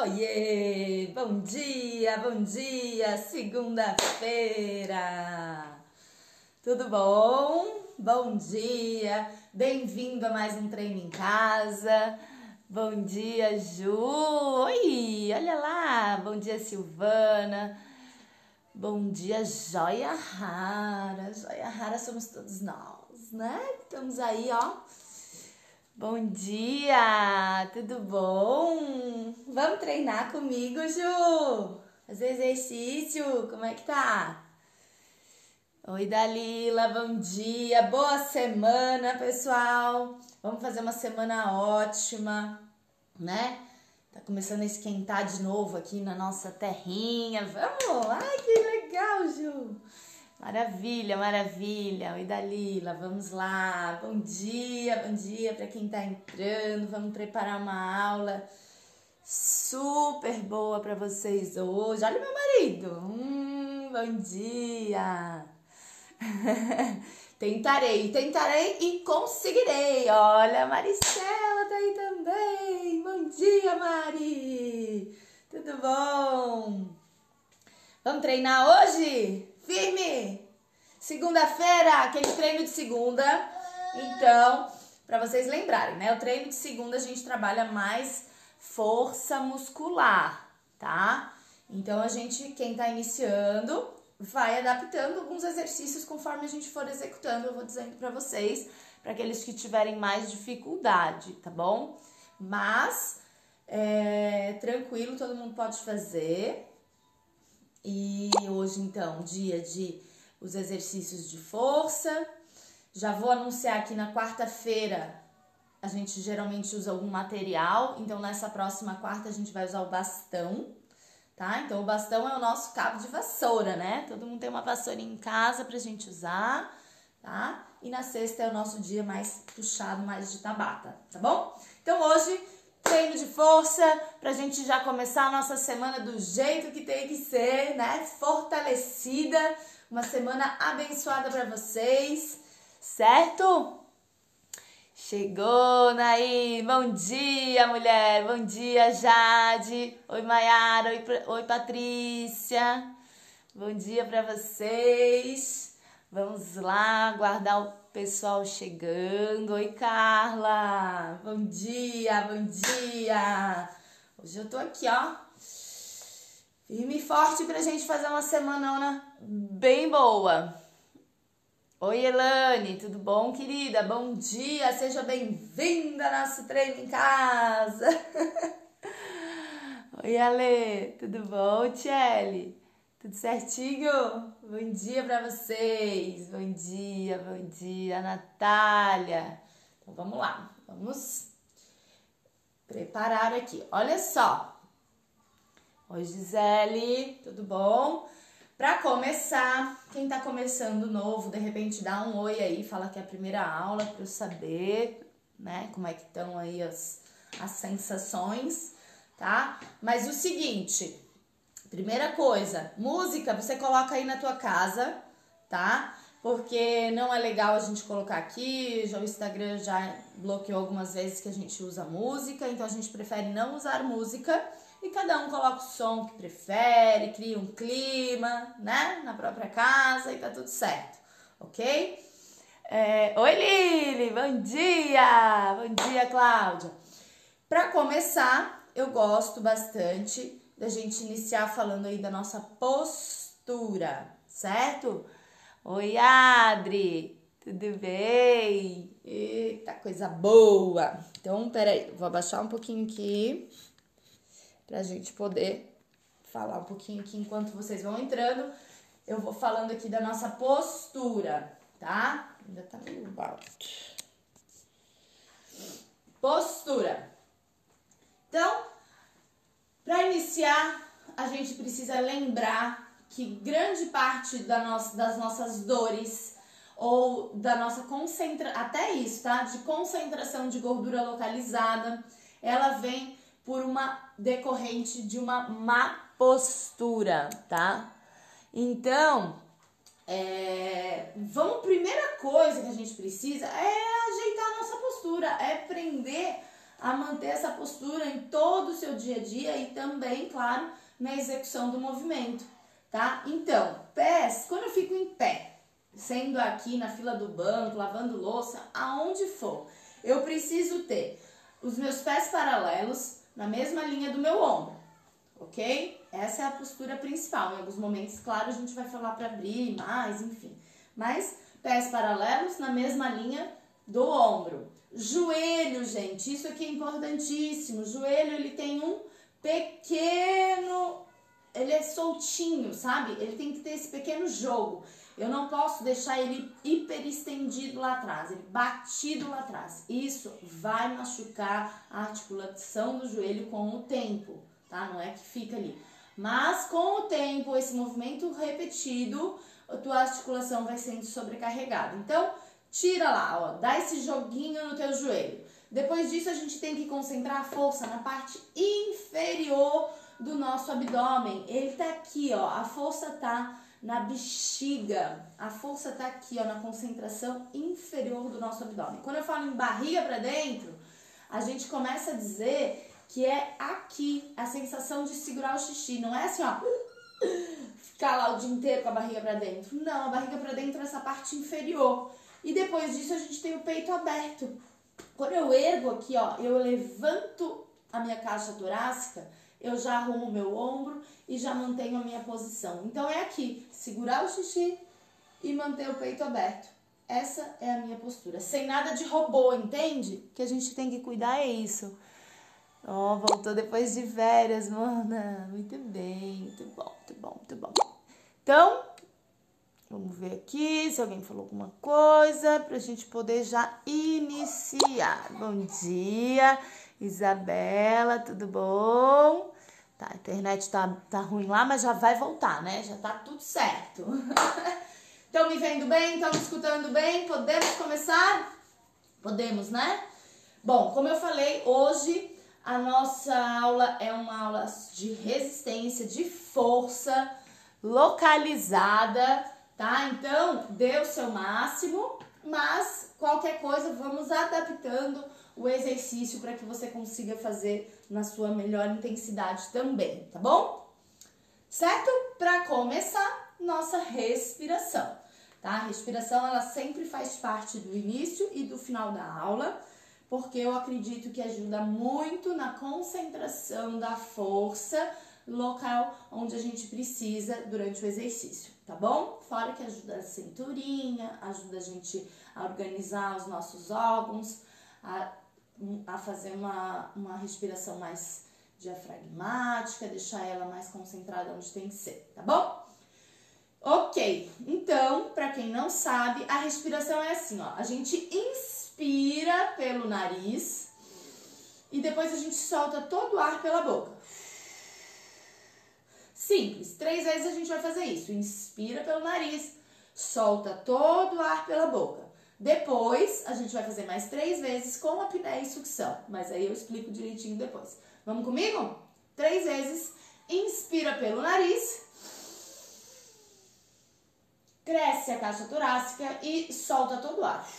Oiê! Bom dia, bom dia! Segunda-feira! Tudo bom? Bom dia! Bem-vindo a mais um treino em casa. Bom dia, Ju! Oi! Olha lá! Bom dia, Silvana! Bom dia, Joia Rara! Joia Rara somos todos nós, né? Estamos aí, ó Bom dia, tudo bom? Vamos treinar comigo, Ju? Fazer exercício, como é que tá? Oi, Dalila, bom dia, boa semana, pessoal. Vamos fazer uma semana ótima, né? Tá começando a esquentar de novo aqui na nossa terrinha. Vamos! Ai, que legal, Ju! Maravilha, maravilha. Oi, Dalila, vamos lá. Bom dia, bom dia para quem está entrando. Vamos preparar uma aula super boa para vocês hoje. Olha meu marido. Hum, bom dia. tentarei, tentarei e conseguirei. Olha, a Maricela tá aí também. Bom dia, Mari. Tudo bom? Vamos treinar hoje? Firme! Segunda-feira, aquele treino de segunda. Então, para vocês lembrarem, né? O treino de segunda a gente trabalha mais força muscular, tá? Então a gente, quem tá iniciando, vai adaptando alguns exercícios conforme a gente for executando. Eu vou dizendo para vocês, para aqueles que tiverem mais dificuldade, tá bom? Mas é, tranquilo, todo mundo pode fazer. E hoje, então, dia de os exercícios de força. Já vou anunciar aqui na quarta-feira. A gente geralmente usa algum material, então nessa próxima quarta a gente vai usar o bastão, tá? Então o bastão é o nosso cabo de vassoura, né? Todo mundo tem uma vassoura em casa pra gente usar, tá? E na sexta é o nosso dia mais puxado, mais de tabata, tá bom? Então hoje treino de força pra gente já começar a nossa semana do jeito que tem que ser, né? Fortalecida, uma semana abençoada para vocês, certo? Chegou, Naí. Bom dia, mulher. Bom dia, Jade. Oi, Maiara. Oi, Patrícia. Bom dia para vocês. Vamos lá guardar o pessoal chegando. Oi, Carla. Bom dia, bom dia. Hoje eu tô aqui, ó. Firme e forte pra gente fazer uma semanona bem boa. Oi, Elane, tudo bom, querida? Bom dia, seja bem-vinda ao nosso treino em casa. Oi, Ale, tudo bom, Tchelle? Tudo certinho? Bom dia para vocês. Bom dia, bom dia, Natália. Então vamos lá, vamos preparar aqui. Olha só. Oi, Gisele, tudo bom? Para começar, quem tá começando novo, de repente dá um oi aí, fala que é a primeira aula para eu saber, né, como é que estão aí as, as sensações, tá? Mas o seguinte, Primeira coisa, música você coloca aí na tua casa, tá? Porque não é legal a gente colocar aqui, já o Instagram já bloqueou algumas vezes que a gente usa música, então a gente prefere não usar música e cada um coloca o som que prefere, cria um clima, né? Na própria casa e tá tudo certo, ok? É... Oi, Lili! Bom dia! Bom dia, Cláudia! Para começar, eu gosto bastante da gente iniciar falando aí da nossa postura, certo? Oi, Adri, tudo bem? Eita, coisa boa! Então, peraí, vou abaixar um pouquinho aqui pra gente poder falar um pouquinho aqui enquanto vocês vão entrando. Eu vou falando aqui da nossa postura, tá? Ainda tá meio alto. Postura. Então, para iniciar, a gente precisa lembrar que grande parte da nossa, das nossas dores ou da nossa concentração, até isso, tá? De concentração de gordura localizada, ela vem por uma decorrente de uma má postura, tá? Então, é, vamos, primeira coisa que a gente precisa é ajeitar a nossa postura, é prender a manter essa postura em todo o seu dia a dia e também, claro, na execução do movimento, tá? Então, pés, quando eu fico em pé, sendo aqui na fila do banco, lavando louça, aonde for, eu preciso ter os meus pés paralelos na mesma linha do meu ombro, ok? Essa é a postura principal. Em alguns momentos, claro, a gente vai falar para abrir mais, enfim. Mas pés paralelos na mesma linha do ombro. Joelho, gente, isso aqui é importantíssimo. Joelho ele tem um pequeno, ele é soltinho, sabe? Ele tem que ter esse pequeno jogo. Eu não posso deixar ele hiper estendido lá atrás, ele batido lá atrás. Isso vai machucar a articulação do joelho com o tempo, tá? Não é que fica ali. Mas com o tempo, esse movimento repetido, a tua articulação vai sendo sobrecarregada. Então, tira lá, ó, dá esse joguinho no teu joelho. Depois disso, a gente tem que concentrar a força na parte inferior do nosso abdômen. Ele tá aqui, ó, a força tá na bexiga. A força tá aqui, ó, na concentração inferior do nosso abdômen. Quando eu falo em barriga para dentro, a gente começa a dizer que é aqui a sensação de segurar o xixi, não é assim, ó, ficar lá o dia inteiro com a barriga para dentro. Não, a barriga para dentro é essa parte inferior. E depois disso a gente tem o peito aberto. Quando eu ergo aqui, ó, eu levanto a minha caixa torácica, eu já arrumo o meu ombro e já mantenho a minha posição. Então é aqui, segurar o xixi e manter o peito aberto. Essa é a minha postura. Sem nada de robô, entende? Que a gente tem que cuidar é isso. Ó, oh, voltou depois de férias, mana. Muito bem, muito bom, muito bom, muito bom. Então, vamos ver aqui se alguém falou alguma coisa pra gente poder já iniciar. Bom dia, Isabela, tudo bom? Tá, a internet tá, tá ruim lá, mas já vai voltar, né? Já tá tudo certo. Estão me vendo bem? Estão me escutando bem? Podemos começar? Podemos, né? Bom, como eu falei, hoje a nossa aula é uma aula de resistência, de força localizada, tá? Então, dê o seu máximo, mas qualquer coisa vamos adaptando o exercício para que você consiga fazer na sua melhor intensidade também, tá bom? Certo? Para começar, nossa respiração, tá? A respiração ela sempre faz parte do início e do final da aula porque eu acredito que ajuda muito na concentração da força local onde a gente precisa durante o exercício, tá bom? Fora que ajuda a cinturinha, ajuda a gente a organizar os nossos órgãos, a, a fazer uma, uma respiração mais diafragmática, deixar ela mais concentrada onde tem que ser, tá bom? Ok, então, para quem não sabe, a respiração é assim, ó, a gente inspira pelo nariz e depois a gente solta todo o ar pela boca. Simples, três vezes a gente vai fazer isso. Inspira pelo nariz, solta todo o ar pela boca. Depois a gente vai fazer mais três vezes com apneia e sucção, mas aí eu explico direitinho depois. Vamos comigo? Três vezes. Inspira pelo nariz. Cresce a caixa torácica e solta todo o ar.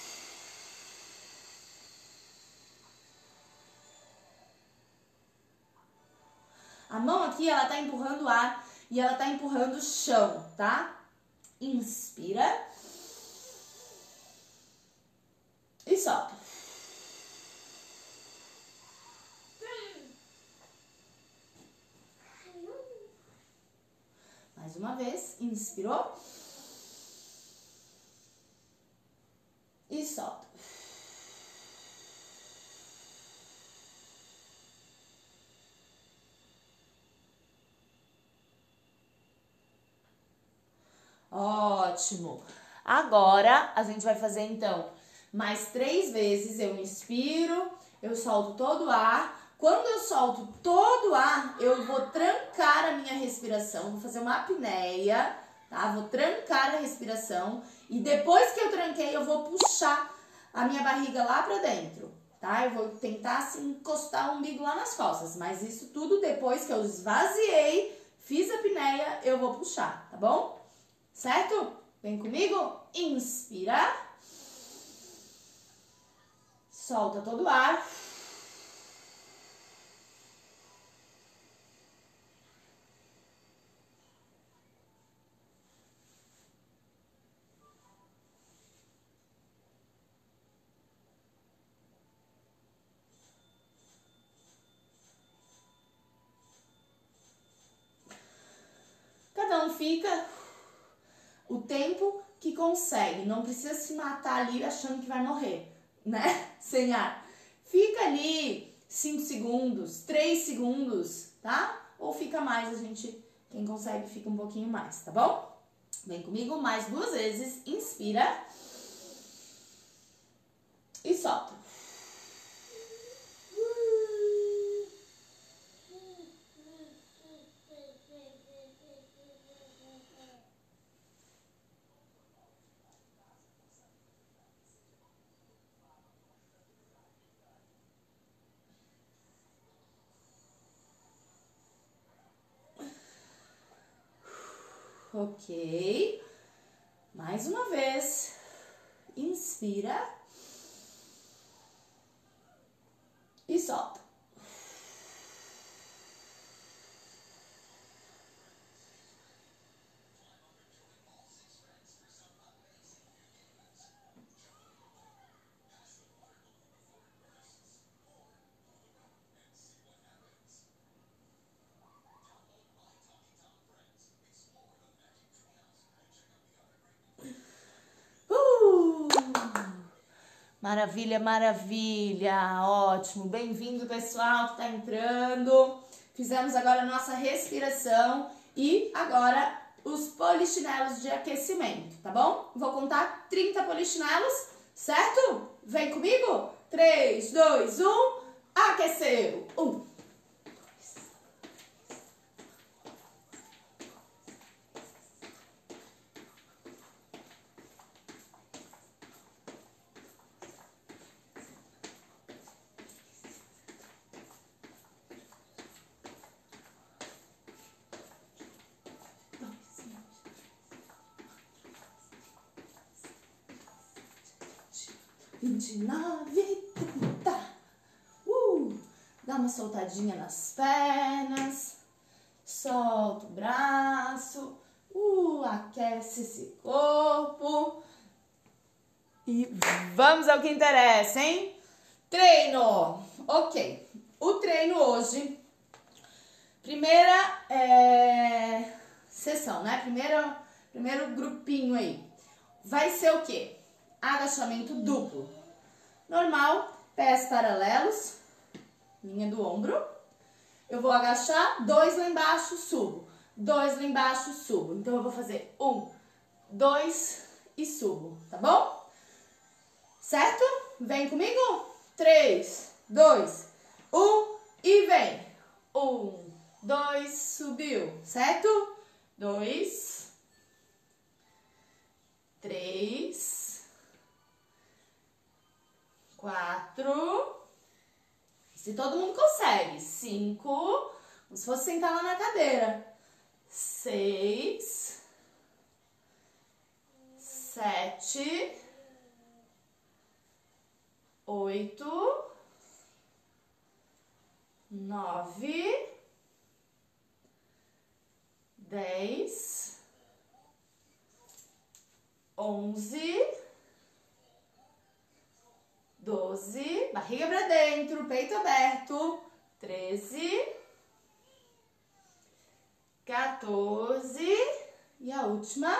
A mão aqui, ela tá empurrando o ar e ela tá empurrando o chão, tá? Inspira. E solta. Mais uma vez, inspirou. E solta. Ótimo. Agora a gente vai fazer então mais três vezes. Eu inspiro, eu solto todo o ar. Quando eu solto todo o ar, eu vou trancar a minha respiração, vou fazer uma apneia, tá? Vou trancar a respiração e depois que eu tranquei, eu vou puxar a minha barriga lá para dentro, tá? Eu vou tentar assim, encostar o umbigo lá nas costas, mas isso tudo depois que eu esvaziei, fiz a apneia, eu vou puxar, tá bom? certo? Vem comigo? Inspira. Solta todo o ar. Cada um fica consegue. Não precisa se matar ali achando que vai morrer, né? Sem ar. Fica ali 5 segundos, 3 segundos, tá? Ou fica mais, a gente, quem consegue, fica um pouquinho mais, tá bom? Vem comigo mais duas vezes. Inspira. E solta. Ok. Mais uma vez. Inspira. E solta. Maravilha, maravilha, ótimo. Bem-vindo, pessoal que está entrando. Fizemos agora a nossa respiração e agora os polichinelos de aquecimento, tá bom? Vou contar 30 polichinelos, certo? Vem comigo? 3, 2, 1, aqueceu. 1, uma soltadinha nas pernas, solta o braço, uh, aquece esse corpo. E vamos ao que interessa, hein? Treino. Ok. O treino hoje, primeira é, sessão, né? Primeiro, primeiro grupinho aí. Vai ser o quê? agachamento duplo. Normal, pés paralelos, linha do ombro. Eu vou agachar, dois lá embaixo, subo. Dois lá embaixo, subo. Então, eu vou fazer um, dois e subo, tá bom? Certo? Vem comigo. Três, dois, um e vem. Um, dois, subiu, certo? Dois, três, quatro. Se todo mundo consegue. Cinco. Como se fosse sentar lá na cadeira. Seis. Sete. Oito. Nove. Dez. Onze. 12, barriga para dentro, peito aberto, 13, 14 e a última,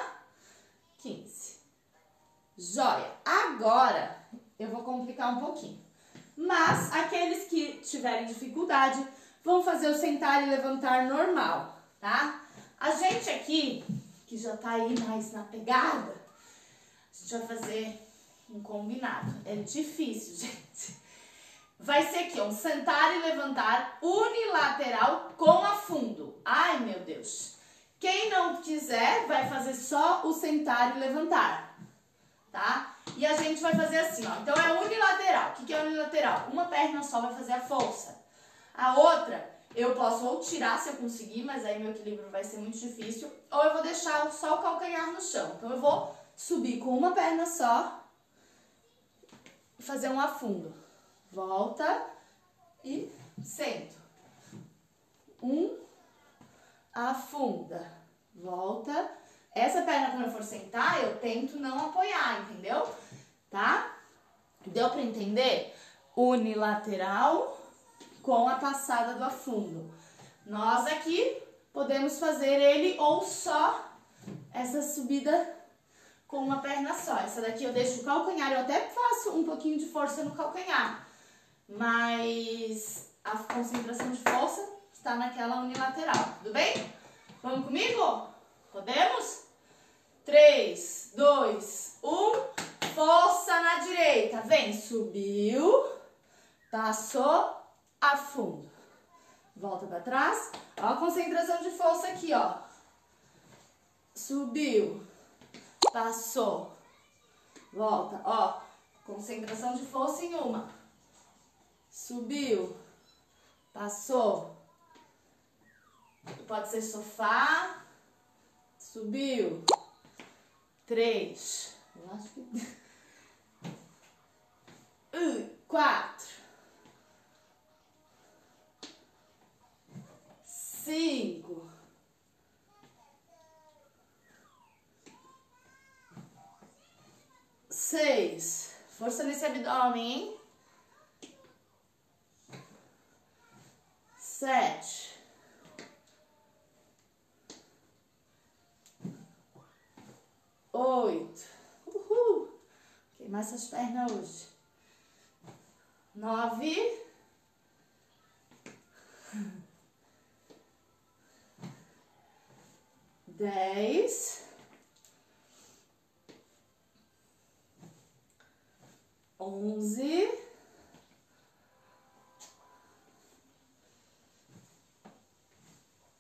15. Joia! Agora eu vou complicar um pouquinho. Mas aqueles que tiverem dificuldade vão fazer o sentar e levantar normal, tá? A gente aqui, que já tá aí mais na pegada, a gente vai fazer um combinado. É difícil, gente. Vai ser aqui, um sentar e levantar unilateral com afundo. Ai, meu Deus. Quem não quiser, vai fazer só o sentar e levantar, tá? E a gente vai fazer assim, ó. Então, é unilateral. O que é unilateral? Uma perna só vai fazer a força. A outra, eu posso ou tirar se eu conseguir, mas aí meu equilíbrio vai ser muito difícil. Ou eu vou deixar só o calcanhar no chão. Então, eu vou subir com uma perna só fazer um afundo. Volta e sento. Um, afunda, volta. Essa perna, quando eu for sentar, eu tento não apoiar, entendeu? Tá? Deu para entender? Unilateral com a passada do afundo. Nós aqui podemos fazer ele ou só essa subida com uma perna só. Essa daqui eu deixo o calcanhar, eu até faço um pouquinho de força no calcanhar, mas a concentração de força está naquela unilateral, tudo bem? Vamos comigo? Podemos? 3, 2, 1, força na direita, vem, subiu, passou, afundo. Volta para trás, ó a concentração de força aqui, ó. Subiu, passou, volta, ó. Concentração de força em uma. Subiu, passou. Pode ser sofá, subiu. Três. Eu acho que. Quatro. Cinco. Seis. Força nesse abdômen, hein? Sete. Oito. Uhul. Queimar essas pernas hoje. Nove. Dez. Onze,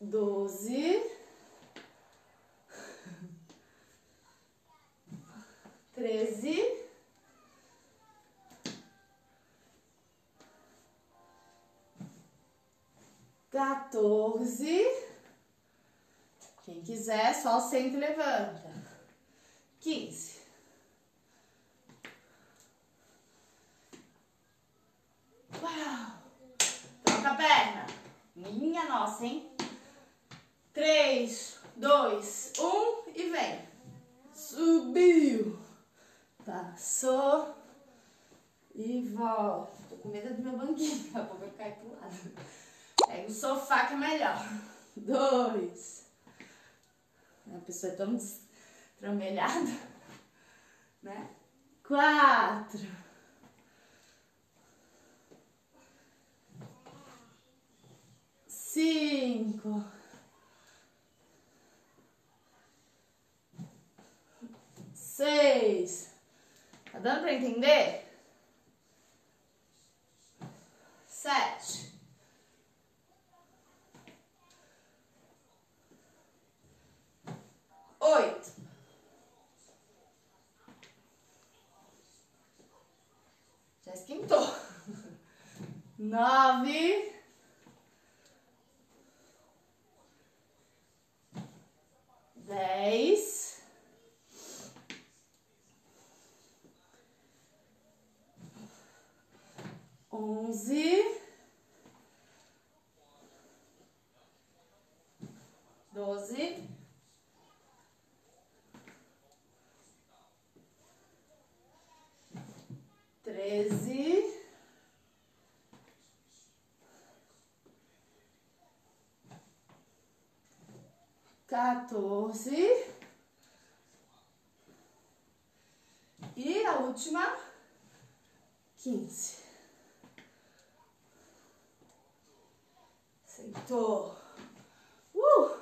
doze, treze, quatorze. Quem quiser, só senta e levanta. Quinze. Troca a perna. Minha nossa, hein? Três, dois, um e vem. Subiu. Passou. E volta. Tô com medo do meu banquinho. Daqui a pouco eu cair pro lado. Pega o sofá que é melhor. Dois. A pessoa é tão destrambelhada. Né? Quatro. cinco, seis. Tá dando para entender? Sete. Oito. Já esquentou. Nove. dez, onze, 14. E a última, 15. Sentou. Uh!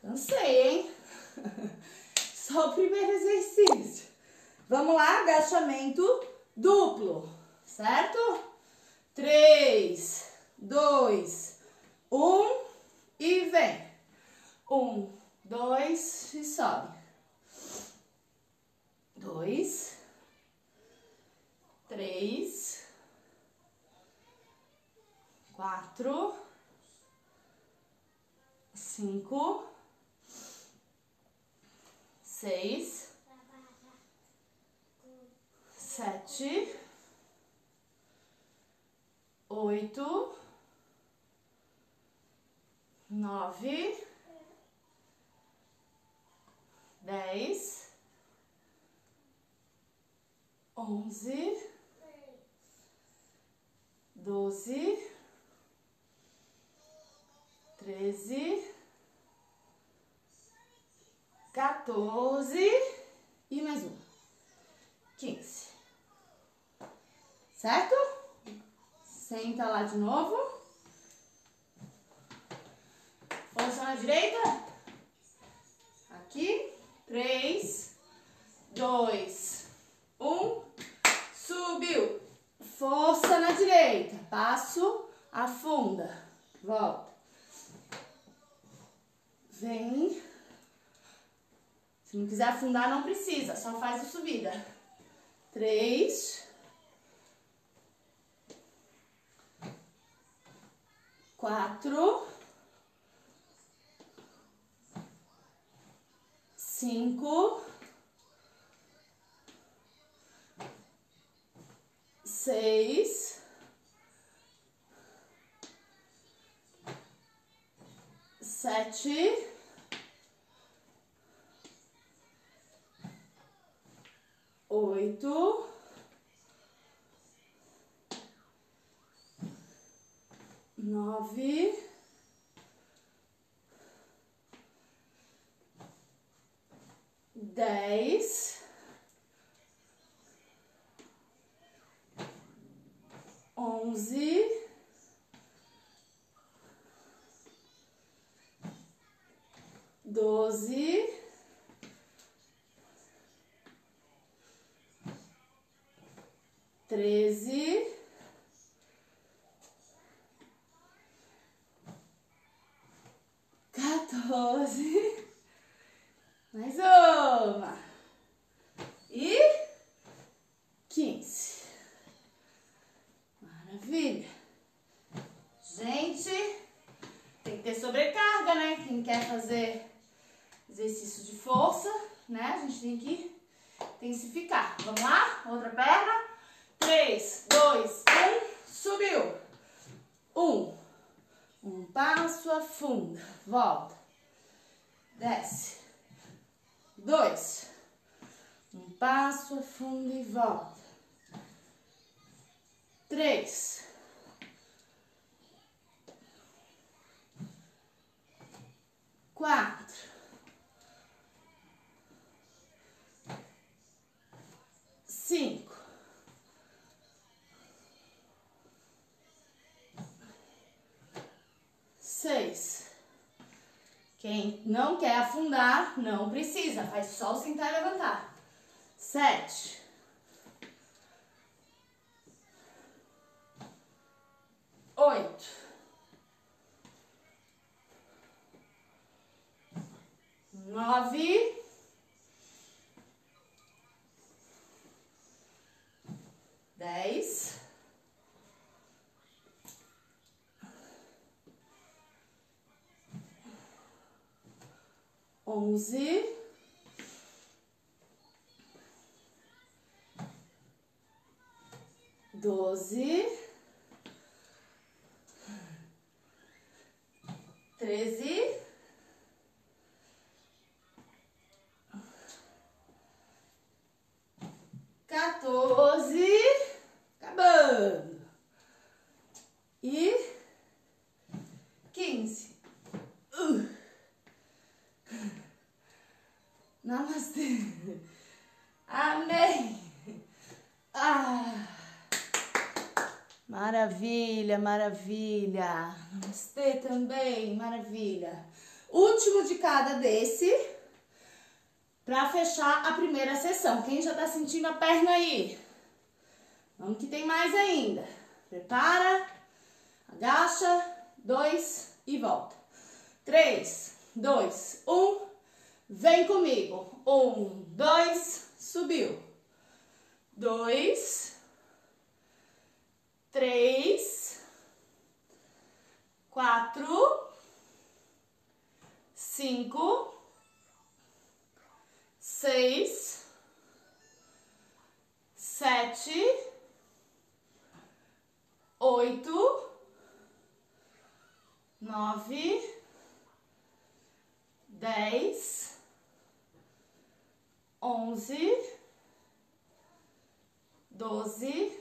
Cansei, hein? Só o primeiro exercício. Vamos lá, agachamento duplo, certo? Três, dois, um e vem. Um, dois e sobe. Dois, três, quatro, cinco, seis, sete, oito, nove dez, onze, doze, treze, quatorze e mais um, quinze, certo? Senta lá de novo. Posição na direita. Aqui. 3, 2, 1. Subiu. Força na direita. Passo, afunda. Volta. Vem. Se não quiser afundar, não precisa. Só faz a subida. Três. Quatro. Cinco. Seis. Sete. Oito. Nove. Dez. Onze. Doze. Treze. Quatorze. Mais uma. E quinze. Maravilha. Gente, tem que ter sobrecarga, né? Quem quer fazer exercício de força, né? A gente tem que intensificar. Vamos lá? Outra perna. Três, dois, um. Subiu. Um. Um passo, afunda. Volta. Desce. Dois. Um passo, afunda e volta. Três. Quatro. Cinco. Seis. Quem não quer afundar, não precisa. Faz só sentar e levantar. Sete. Oito. Nove. Dez. Onze. Doze. Treze. Quatorze. Acabando. E quinze. Uh. Namastê. Amém. Ah. Maravilha, maravilha. Namastê também, maravilha. Último de cada desse para fechar a primeira sessão. Quem já tá sentindo a perna aí? Vamos que tem mais ainda. Prepara, agacha, dois e volta. Três, dois, um. Vem comigo. Um, dois, subiu. Dois, três, quatro, cinco, seis, sete, oito, nove, dez, onze, doze,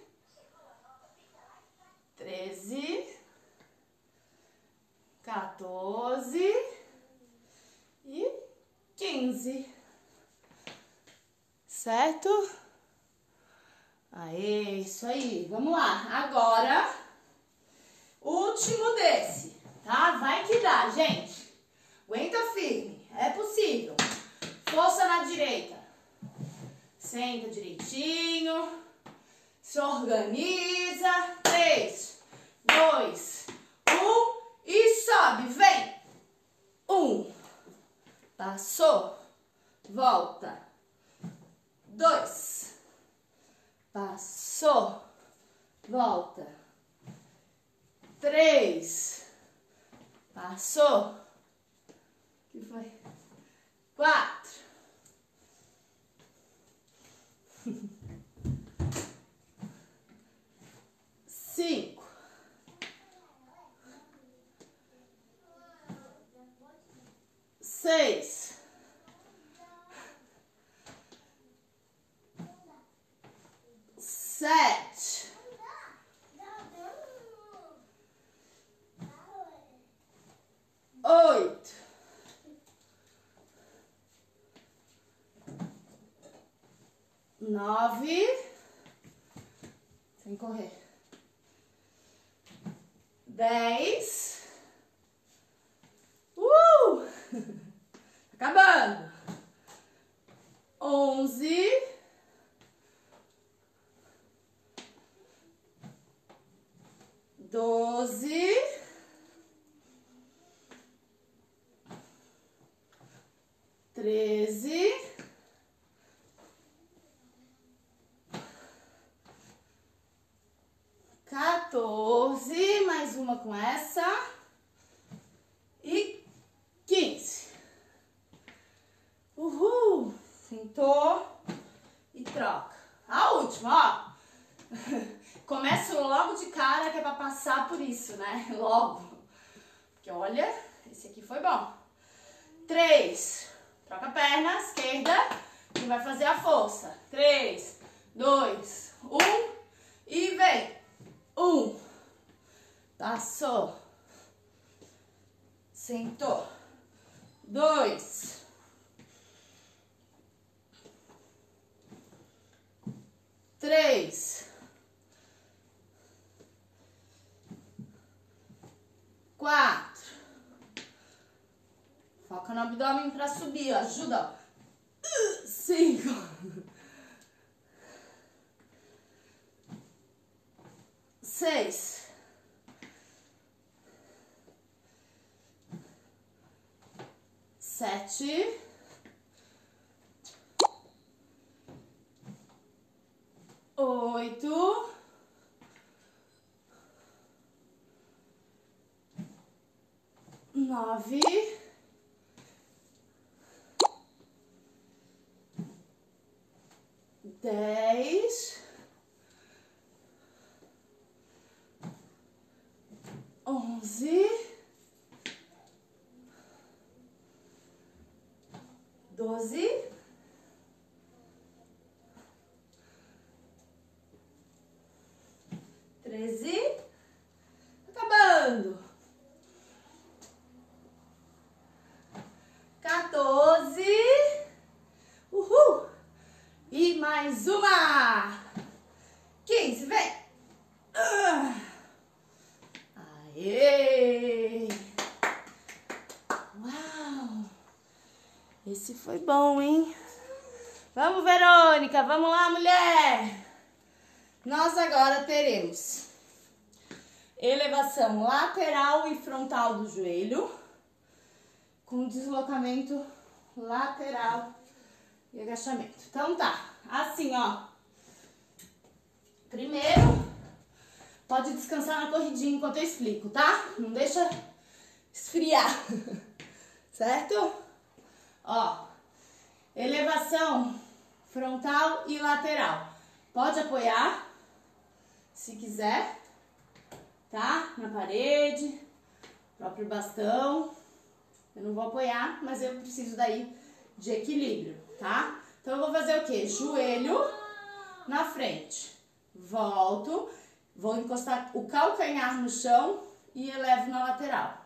treze, quatorze e quinze. Certo? Aê, isso aí. Vamos lá. Agora, último desse, tá? Vai que dá, gente. Aguenta firme. É possível. Força na direita. Senta direitinho. Se organiza. Três, dois, um. E sobe. Vem. Um. Passou. Volta. Dois. Passou. Volta. Três. Passou. que foi? Quatro. Cinco. Seis. Sete. Oito. Nove. Sem correr. Dez. 14, mais uma com essa. E 15. Uhul! Sentou e troca. A última, ó. Começo logo de cara que é pra passar por isso, né? Logo. Porque olha, esse aqui foi bom. Três. Troca a perna, esquerda. E vai fazer a força. Três, dois, um. E vem. Um. Passou. Sentou. Dois. Três. Quatro. Foca no abdômen pra subir. Ajuda, ó. Cinco. Seis. Sete. Oito. Nove. Dez. Onze. Doze. Treze. Acabando. 14. Uhul. E mais uma. 15, vem. Ah. Aê. Uau. Esse foi bom, hein? Vamos, Verônica. Vamos lá, mulher. Nós agora teremos elevação lateral e frontal do joelho com deslocamento lateral e agachamento. Então tá, assim ó. Primeiro, pode descansar na corridinha enquanto eu explico, tá? Não deixa esfriar, certo? Ó, elevação frontal e lateral. Pode apoiar, se quiser, tá? Na parede, próprio bastão. Eu não vou apoiar, mas eu preciso daí de equilíbrio, tá? Então, eu vou fazer o quê? Joelho na frente. Volto, vou encostar o calcanhar no chão e elevo na lateral.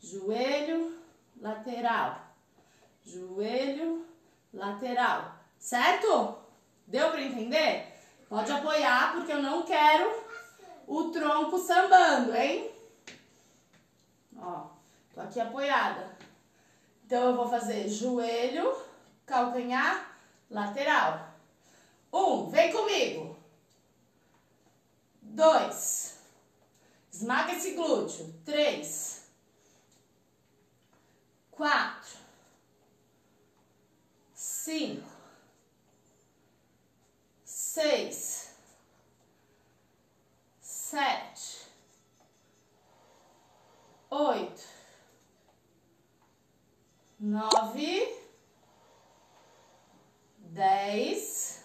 Joelho, lateral. Joelho, lateral. Certo? Deu para entender? Pode apoiar, porque eu não quero o tronco sambando, hein? Ó, tô aqui apoiada. Então, eu vou fazer joelho, calcanhar, lateral. Um, vem comigo. Dois. Esmaga esse glúteo. Três. Quatro. Cinco. Seis. Sete. Oito. Nove. Dez.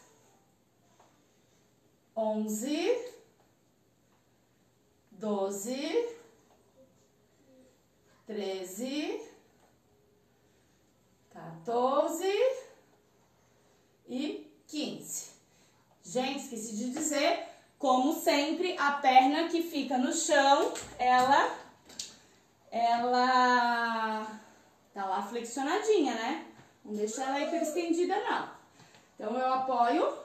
Onze doze, treze, 14 e 15. Gente, esqueci de dizer, como sempre, a perna que fica no chão, ela, ela tá lá flexionadinha, né? Não deixa ela hiperestendida, não. Então, eu apoio,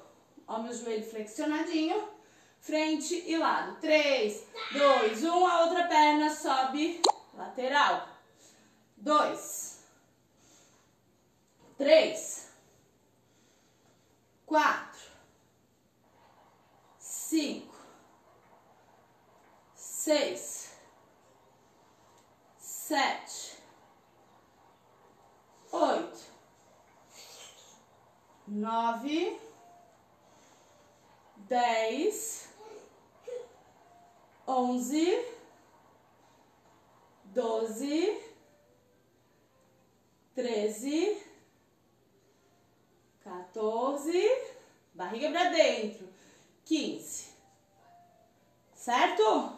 ó, meu joelho flexionadinho, frente e lado. Três, dois, um, a outra perna sobe, lateral. Dois, três, quatro, cinco, seis, sete, oito, nove, dez onze, doze, treze, 14, barriga pra dentro, 15. Certo?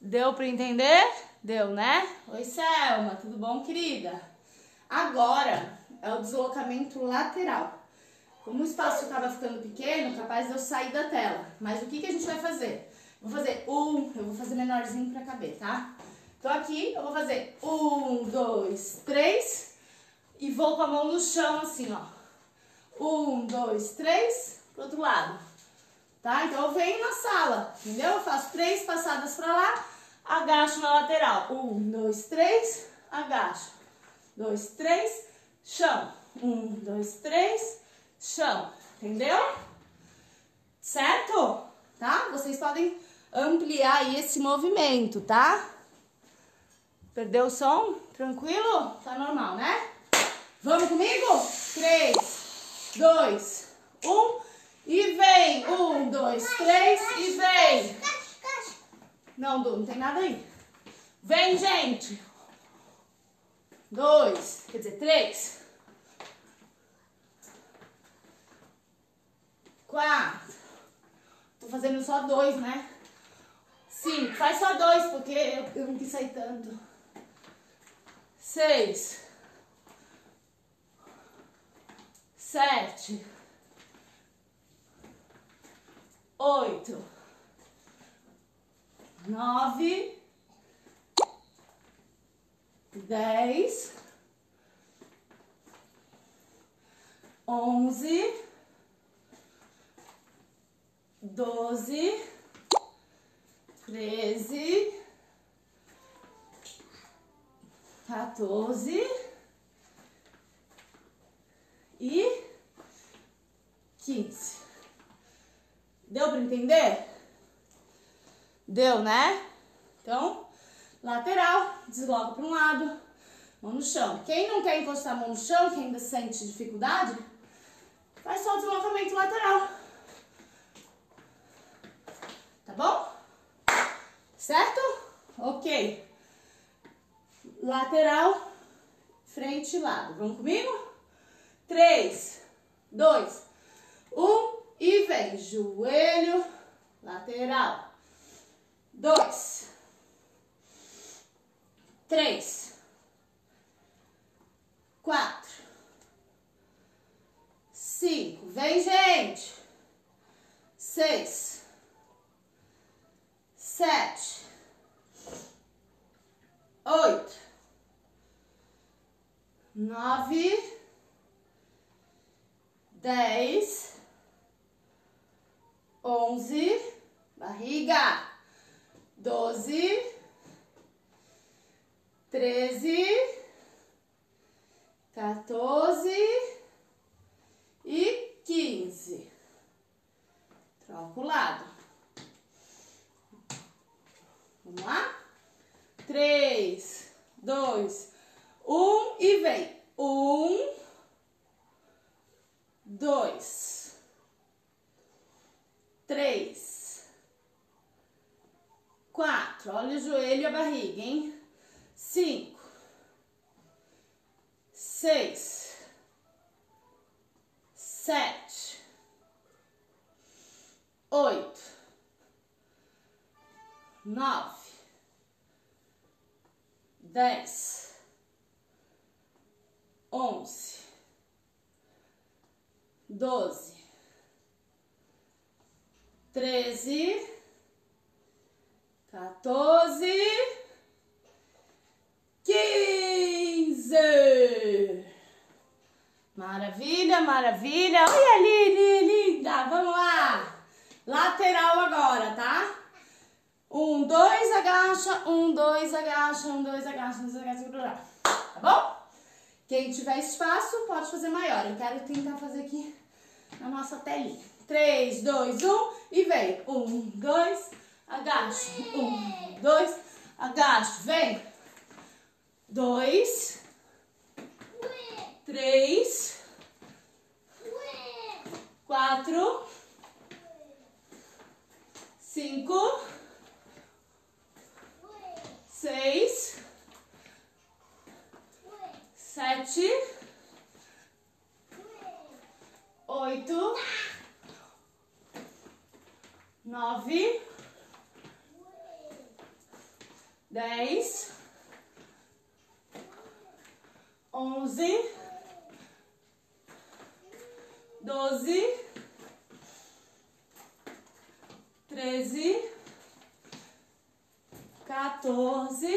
Deu para entender? Deu, né? Oi, Selma, tudo bom, querida? Agora é o deslocamento lateral. Como o espaço estava ficando pequeno, capaz de eu sair da tela. Mas o que, que a gente vai fazer? Vou fazer um, eu vou fazer menorzinho pra caber, tá? Então aqui eu vou fazer um, dois, três e vou com a mão no chão assim, ó. Um, dois, três, pro outro lado. Tá? Então eu venho na sala, entendeu? Eu faço três passadas pra lá, agacho na lateral. Um, dois, três, agacho. Dois, três, chão. Um, dois, três, chão. Entendeu? Certo? Tá? Vocês podem ampliar aí esse movimento, tá? Perdeu o som? Tranquilo? Tá normal, né? Vamos comigo? Três, dois, um e vem. Um, dois, três e vem. Não, Du, não tem nada aí. Vem, gente. Dois, quer dizer, três. Quatro. Tô fazendo só dois, né? Cinco. Faz só dois, porque eu, eu não quis sair tanto. Seis. Sete. Oito. Nove. Dez. Onze. Doze treze, 14 e 15. Deu para entender? Deu, né? Então, lateral, desloca para um lado, mão no chão. Quem não quer encostar a mão no chão, quem ainda sente dificuldade, faz só o deslocamento lateral. Tá bom? Certo? Ok. Lateral, frente e lado. Vamos comigo? Três, dois, um e vem. Joelho, lateral. Dois, três, quatro, cinco. Vem, gente. Seis sete, oito, nove, dez, onze, barriga, doze, treze, barriga, hein? Cinco, seis, sete, oito, nove, dez, onze, doze, treze, quatorze quinze. Maravilha, maravilha. Olha ali, linda. Vamos lá. Lateral agora, tá? Um, dois, agacha. Um, dois, agacha. Um, dois, agacha. Um, dois, agacha. Tá bom? Quem tiver espaço, pode fazer maior. Eu quero tentar fazer aqui na nossa telinha. Três, dois, um. E vem. Um, dois, agacha. Um, dois, agacha. Vem dois, três, quatro, cinco, seis, sete, oito, nove, dez. Onze, doze, treze, quatorze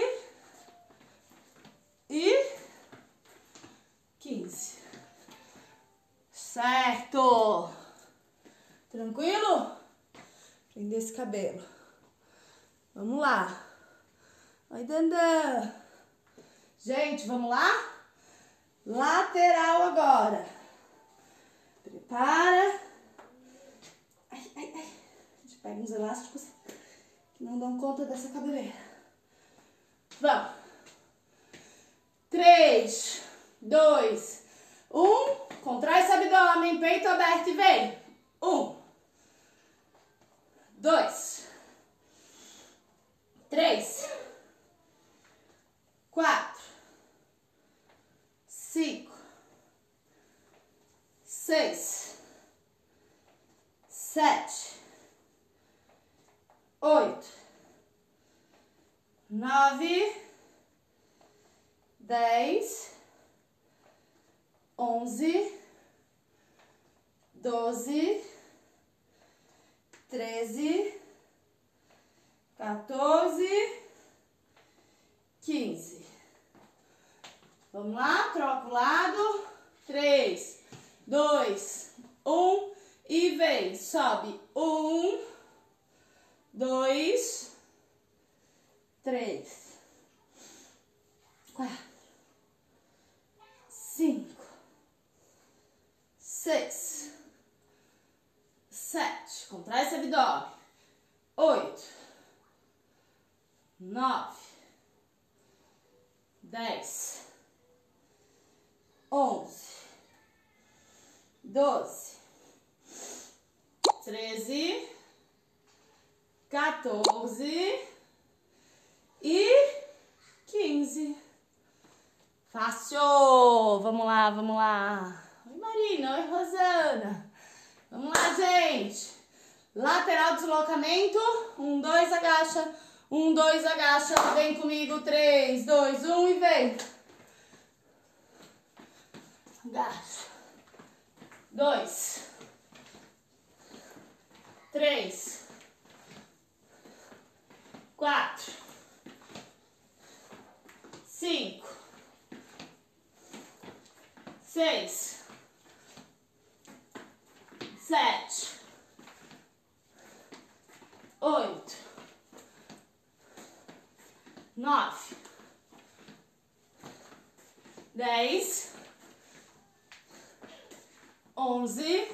e quinze. Certo! Tranquilo? Prender esse cabelo. Vamos lá. Oi, Dandan. Gente, vamos lá? Lateral agora. Prepara. Ai, ai, ai. A gente pega uns elásticos que não dão conta dessa cabeleira. Vamos. Três, dois, um. Contrai esse abdômen, peito aberto e vem. Um. Dois. Três. Quatro cinco, seis, sete, oito, nove, dez, onze, doze, treze, quatorze, quinze. Vamos lá, troca o lado. Três, dois, um. E vem. Sobe. Um, dois, três, quatro, cinco, seis, sete. Contrai esse abdômen. Oito, nove, dez. Onze, doze, treze, 14 e 15. Fácil! Vamos lá. Oi, Marina. Oi, Rosana. Vamos lá, gente. Lateral deslocamento. Um, dois, agacha. Um, dois, agacha. Vem comigo. Três, dois, um e vem agacha. Dois. Três. Quatro. Cinco. Seis. Sete. Oito. nove, dez, onze,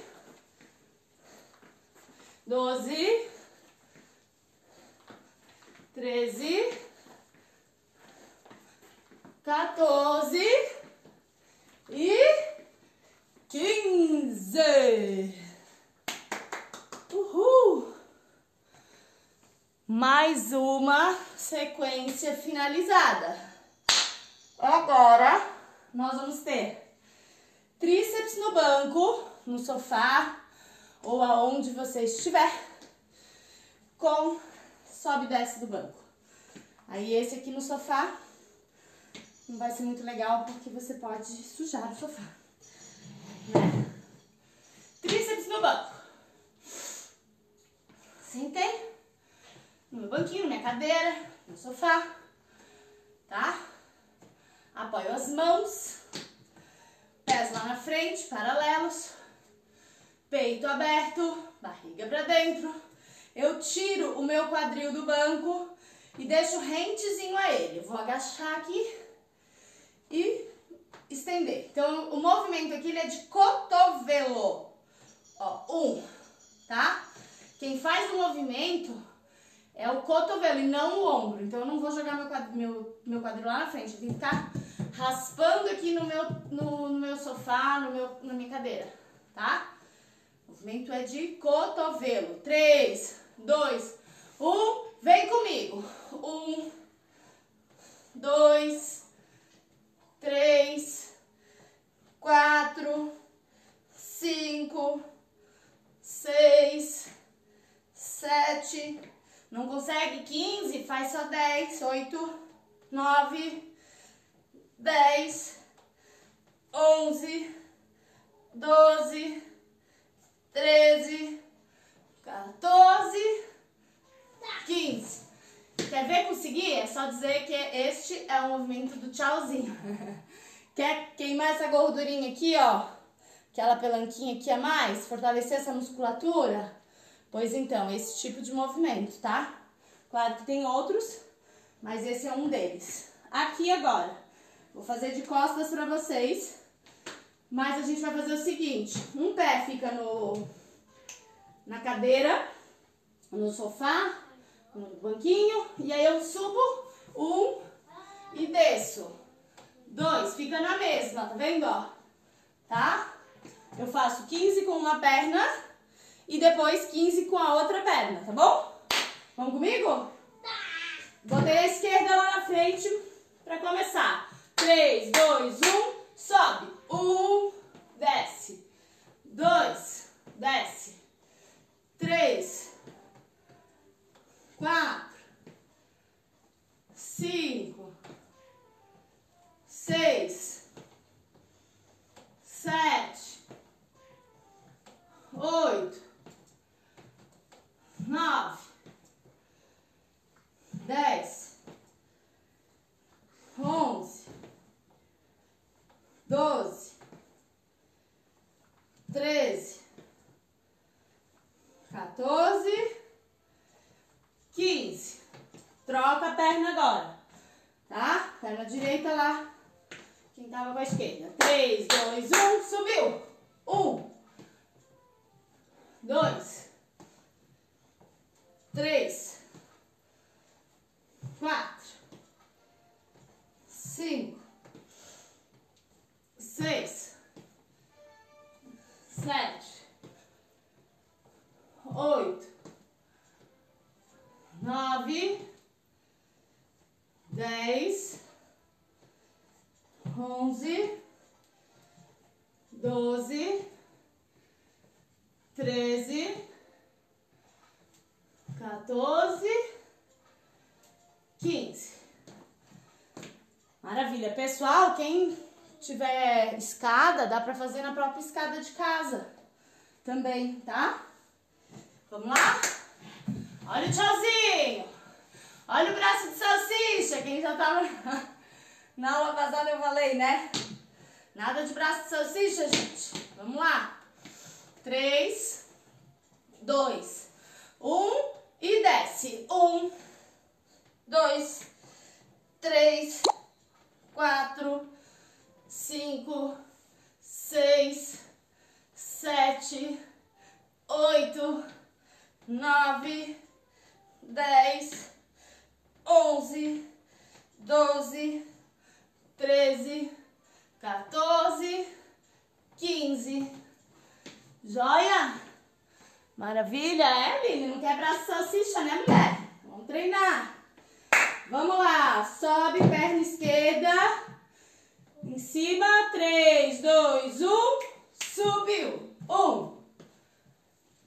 doze, treze, quatorze e quinze. Uhul! Mais uma sequência finalizada. Agora, nós vamos ter tríceps no banco, no sofá ou aonde você estiver, com sobe e desce do banco. Aí esse aqui no sofá não vai ser muito legal porque você pode sujar o sofá. Né? Tríceps no banco. Sentei no meu banquinho, na minha cadeira, no sofá, tá? Apoio as mãos, pés lá na frente, paralelos, peito aberto, barriga pra dentro. Eu tiro o meu quadril do banco e deixo rentezinho a ele. Vou agachar aqui e estender. Então, o movimento aqui é de cotovelo. Ó, um, tá? Quem faz o movimento é o cotovelo e não o ombro. Então eu não vou jogar meu quadril, meu, meu quadril lá na frente. Eu tenho que ficar raspando aqui no meu, no, no meu sofá, no meu, na minha cadeira, tá? O movimento é de cotovelo. Três, dois, um. Vem comigo. Um, dois, três, quatro, cinco, seis, sete, não consegue? 15, faz só 10, 8, 9, 10, 11, 12, 13, 14, 15. Quer ver conseguir? É só dizer que este é o movimento do tchauzinho. Quer queimar essa gordurinha aqui, ó? Aquela pelanquinha aqui a mais? Fortalecer essa musculatura? Pois então, esse tipo de movimento, tá? Claro que tem outros, mas esse é um deles. Aqui agora, vou fazer de costas pra vocês, mas a gente vai fazer o seguinte, um pé fica no, na cadeira, no sofá, no banquinho, e aí eu subo, um, e desço. Dois, fica na mesma, tá vendo, ó? Tá? Eu faço 15 com uma perna e depois 15 com a outra perna, tá bom? Vamos comigo? Botei a esquerda lá na frente pra começar. 3, 2, 1, sobe. 1, desce. 2, desce. 3, 4, 5, 6, 7, 8, nove, dez, onze, doze, treze, quatorze, quinze. Troca a perna agora, tá? Perna direita lá, quem tava com a esquerda. Três, dois, um, subiu. Um, dois, três, quatro, cinco, seis, sete, oito, nove, dez, onze, doze, treze 14, 15. Maravilha. Pessoal, quem tiver escada, dá pra fazer na própria escada de casa também, tá? Vamos lá? Olha o tchauzinho. Olha o braço de salsicha. Quem já tava na aula passada eu falei, né? Nada de braço de salsicha, gente. Vamos lá. Três, dois, um. E desce. Um, dois, três, quatro, cinco, seis, sete, oito, nove, dez, onze, doze, treze, 14, 15. Joia? Maravilha, é, Lili? Não quer braço salsicha, né, mulher? Vamos treinar. Vamos lá. Sobe, perna esquerda. Em cima. 3, 2, 1. Subiu. 1,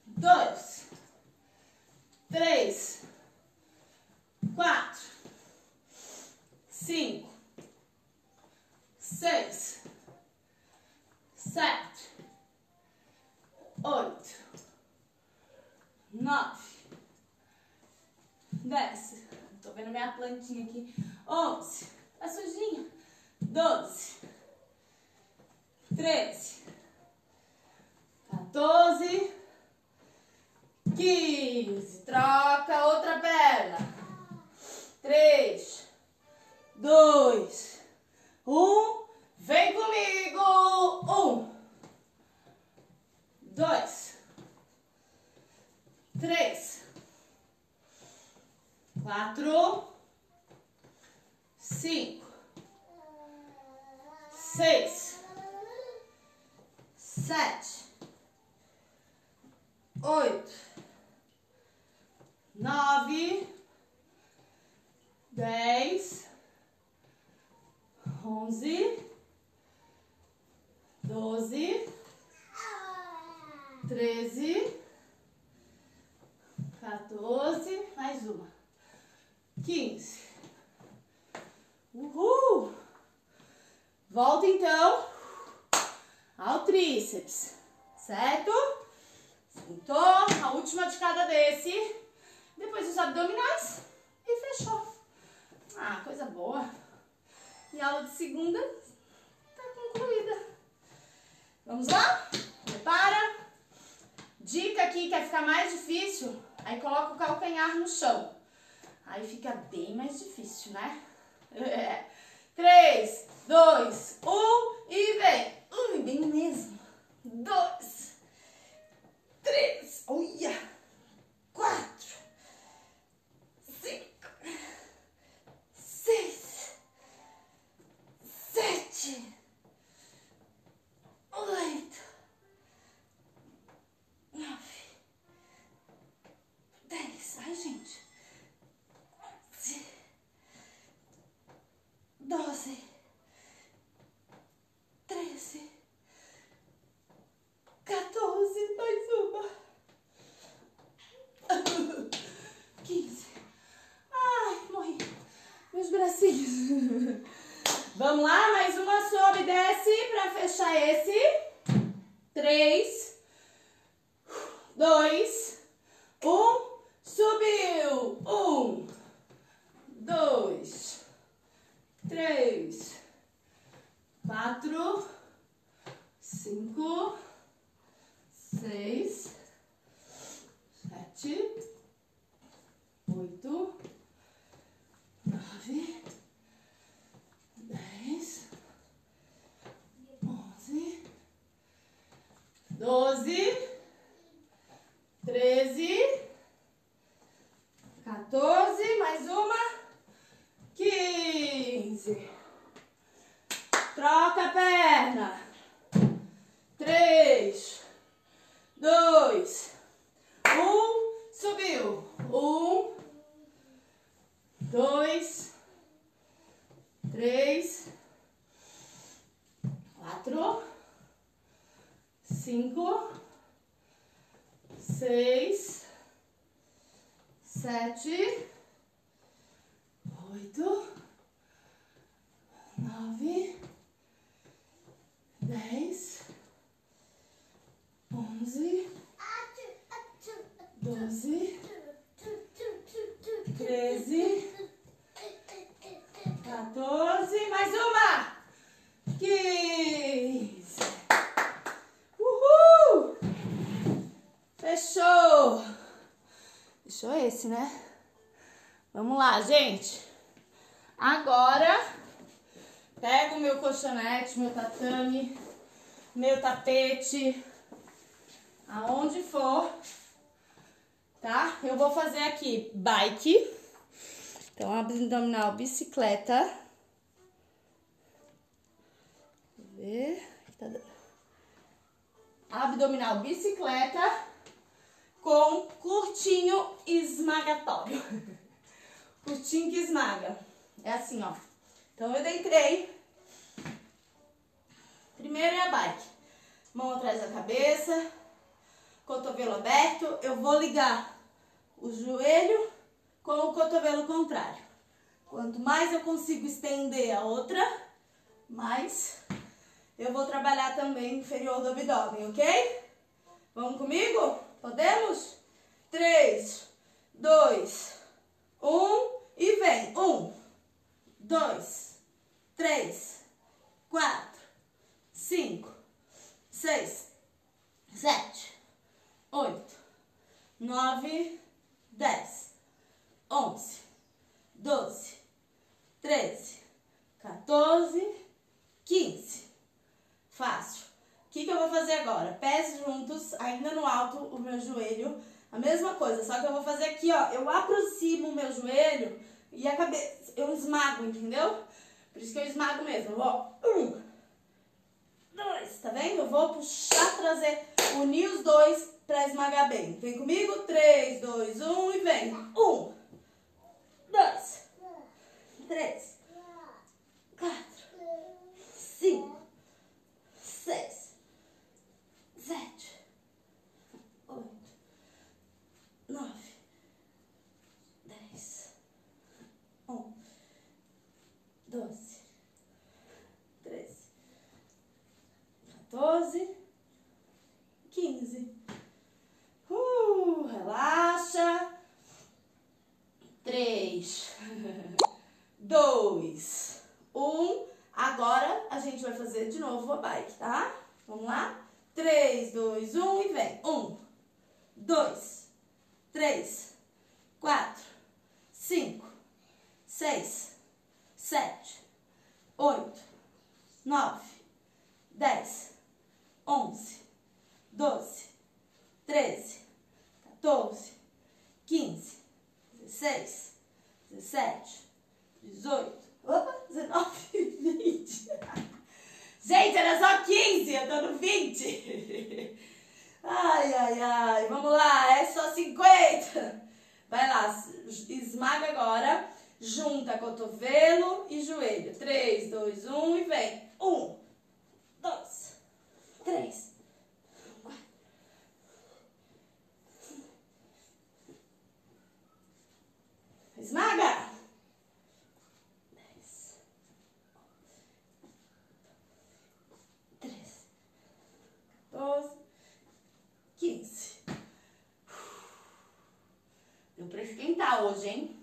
2, 3, 4, 5, seis, sete, oito, nove, dez. Tô vendo minha plantinha aqui. Onze. Tá sujinha. Doze. Treze. 14, 15. Troca outra perna. 3, 2, 1. Vem comigo. Um, dois, três, quatro, cinco, seis, sete, oito, nove, dez, onze doze, treze, 14, mais uma, 15. Uhul! Volta então ao tríceps, certo? Sentou, a última de cada desse. Depois os abdominais e fechou. Ah, coisa boa. E a aula de segunda tá concluída. Vamos lá? Prepara. Dica aqui, quer ficar mais difícil? Aí coloca o calcanhar no chão. Aí fica bem mais difícil, né? É. 3, 2, cinco, seis, sete, oito, nove, dez, onze, doze, treze. 14, mais uma. 15. Uhul! Fechou. Fechou esse, né? Vamos lá, gente. Agora, pego meu colchonete, meu tatame, meu tapete, aonde for, tá? Eu vou fazer aqui bike, então abdominal bicicleta. Ver, tá abdominal bicicleta com curtinho esmagatório. curtinho que esmaga. É assim, ó. Então eu deitei. Primeiro é a bike. Mão atrás da cabeça, cotovelo aberto. Eu vou ligar o joelho com o cotovelo contrário. Quanto mais eu consigo estender a outra, mais eu vou trabalhar também inferior do abdômen, ok? Vamos comigo? Podemos? Três, dois, um e vem. Um, dois, três, quatro, cinco, seis, sete, oito, nove, dez, onze, doze, treze, 14, 15. Fácil. Que, que eu vou fazer agora? Pés juntos, ainda no alto, o meu joelho. A mesma coisa, só que eu vou fazer aqui, ó. Eu aproximo o meu joelho e a cabeça, eu esmago, entendeu? Por isso que eu esmago mesmo. Ó, um, dois, tá vendo? Eu vou puxar, trazer, unir os dois pra esmagar bem. Vem comigo? Três, dois, um e vem. Um, dois, três, quatro, cinco, seis, sete, oito, nove, dez, um, doze, treze, quatorze, quinze. Uh, relaxa. Três, dois, um. Agora a gente vai fazer de novo a tá? Vamos lá? Três, dois, um e vem. Um, dois, três, quatro, cinco, seis, sete, oito, nove, dez, onze, doze, treze, 14, 15, 16, 17, 18, opa, 19, 20. Gente, era só 15, eu tô no 20. Ai, ai, ai, vamos lá, é só 50. Vai lá, esmaga agora, junta cotovelo e joelho. 3, 2, 1 e vem. 1, 2, 3, Esmaga! 10, 13, 14, 15. Deu pra esquentar hoje, hein?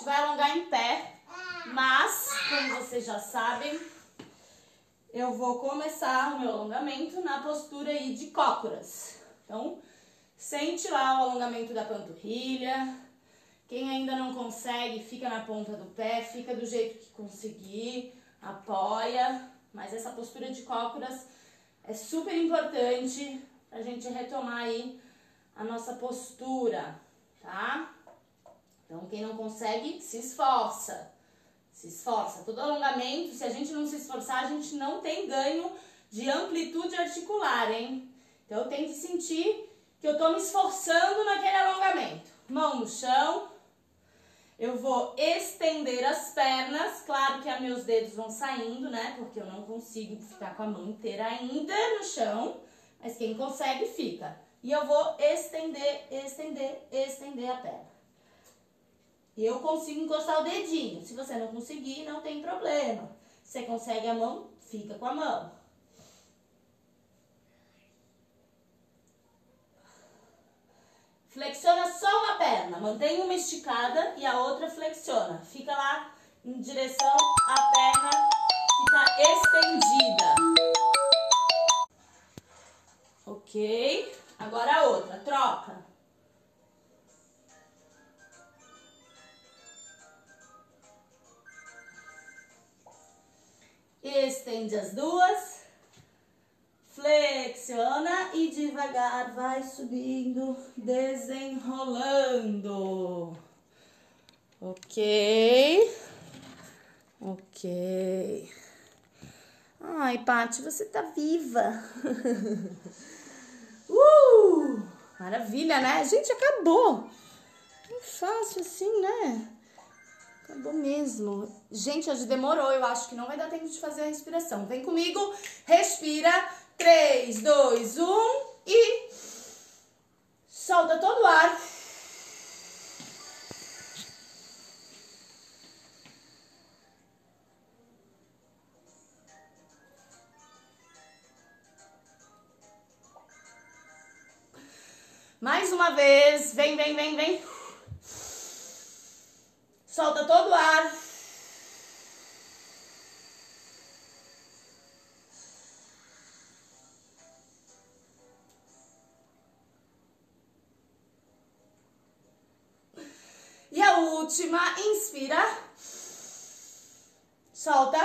Gente vai alongar em pé, mas, como vocês já sabem, eu vou começar o meu alongamento na postura aí de cócoras. Então, sente lá o alongamento da panturrilha. Quem ainda não consegue, fica na ponta do pé, fica do jeito que conseguir, apoia. Mas essa postura de cócoras é super importante pra gente retomar aí a nossa postura, tá? Então, quem não consegue, se esforça. Se esforça. Todo alongamento, se a gente não se esforçar, a gente não tem ganho de amplitude articular, hein? Então, eu tenho que sentir que eu tô me esforçando naquele alongamento. Mão no chão. Eu vou estender as pernas. Claro que meus dedos vão saindo, né? Porque eu não consigo ficar com a mão inteira ainda no chão. Mas quem consegue, fica. E eu vou estender, estender, estender a perna. E eu consigo encostar o dedinho. Se você não conseguir, não tem problema. Você consegue a mão, fica com a mão. Flexiona só uma perna, mantém uma esticada e a outra flexiona. Fica lá em direção à perna que está estendida. Ok? Agora a outra, troca. Estende as duas. Flexiona e devagar vai subindo, desenrolando. Ok. Ok. Ai, Paty, você tá viva. uh! Maravilha, né? Gente, acabou. Não fácil assim, né? Acabou mesmo. Gente, hoje demorou. Eu acho que não vai dar tempo de fazer a respiração. Vem comigo. Respira. 3, 2, 1 e solta todo o ar. Mais uma vez, vem, vem, vem, vem. Solta todo o ar. E a última, inspira. Solta.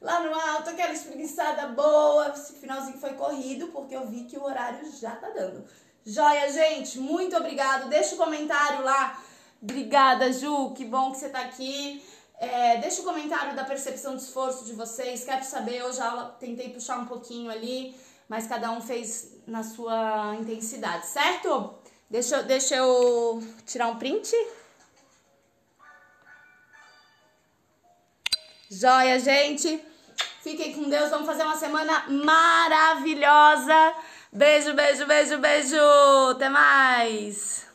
Lá no alto, aquela espreguiçada boa. Esse finalzinho foi corrido, porque eu vi que o horário já tá dando. Joia, gente, muito obrigado. Deixa o um comentário lá. Obrigada, Ju. Que bom que você tá aqui. É, deixa o um comentário da percepção de esforço de vocês. Quero saber. Hoje a aula tentei puxar um pouquinho ali, mas cada um fez na sua intensidade, certo? Deixa, deixa eu tirar um print. Joia, gente. Fiquem com Deus. Vamos fazer uma semana maravilhosa. Beijo, beijo, beijo, beijo. Até mais.